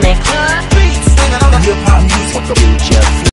Make.